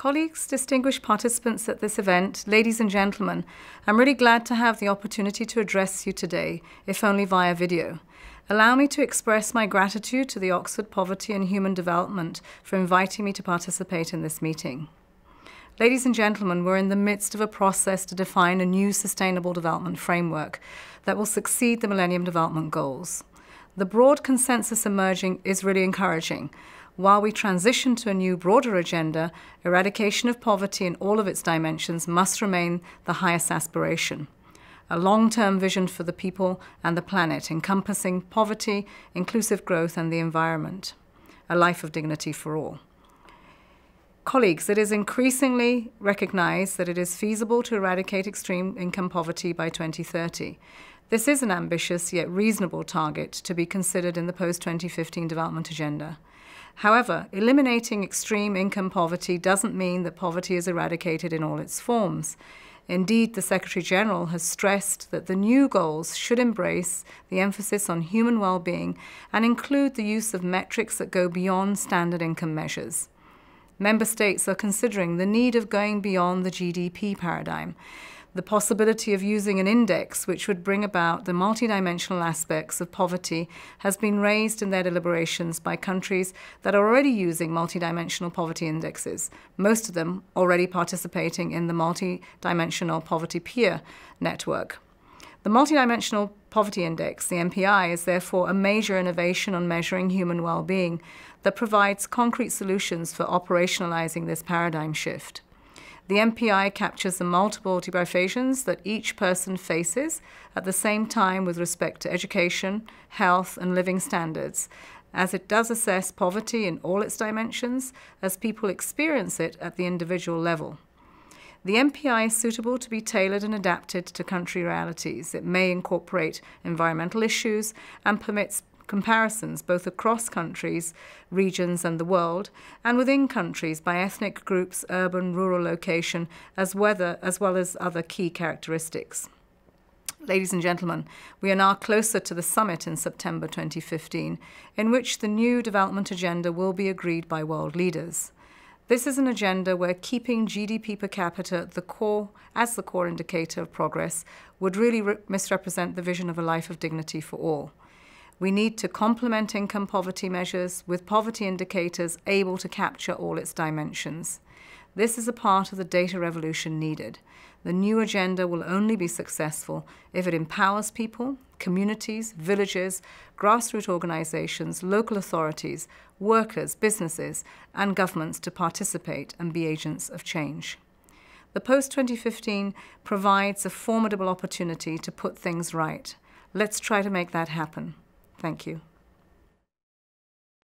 Colleagues, distinguished participants at this event, ladies and gentlemen, I'm really glad to have the opportunity to address you today, if only via video. Allow me to express my gratitude to the Oxford Poverty and Human Development for inviting me to participate in this meeting. Ladies and gentlemen, we're in the midst of a process to define a new sustainable development framework that will succeed the Millennium Development Goals. The broad consensus emerging is really encouraging, while we transition to a new, broader agenda, eradication of poverty in all of its dimensions must remain the highest aspiration. A long term vision for the people and the planet, encompassing poverty, inclusive growth, and the environment. A life of dignity for all. Colleagues, it is increasingly recognized that it is feasible to eradicate extreme income poverty by 2030. This is an ambitious yet reasonable target to be considered in the post 2015 development agenda. However, eliminating extreme income poverty doesn't mean that poverty is eradicated in all its forms. Indeed, the Secretary General has stressed that the new goals should embrace the emphasis on human well being and include the use of metrics that go beyond standard income measures. Member states are considering the need of going beyond the GDP paradigm the possibility of using an index which would bring about the multidimensional aspects of poverty has been raised in their deliberations by countries that are already using multidimensional poverty indexes, most of them already participating in the multidimensional poverty peer network. The Multidimensional Poverty Index, the MPI, is therefore a major innovation on measuring human well being that provides concrete solutions for operationalizing this paradigm shift. The MPI captures the multiple deprivations that each person faces at the same time with respect to education, health, and living standards, as it does assess poverty in all its dimensions as people experience it at the individual level. The MPI is suitable to be tailored and adapted to country realities. It may incorporate environmental issues and permits comparisons both across countries, regions, and the world, and within countries by ethnic groups, urban, rural location, as, weather, as well as other key characteristics. Ladies and gentlemen, we are now closer to the summit in September 2015, in which the new development agenda will be agreed by world leaders. This is an agenda where keeping GDP per capita the core, as the core indicator of progress would really misrepresent the vision of a life of dignity for all. We need to complement income poverty measures with poverty indicators able to capture all its dimensions. This is a part of the data revolution needed. The new agenda will only be successful if it empowers people, communities, villages, grassroots organizations, local authorities, workers, businesses, and governments to participate and be agents of change. The post 2015 provides a formidable opportunity to put things right. Let's try to make that happen. Thank you.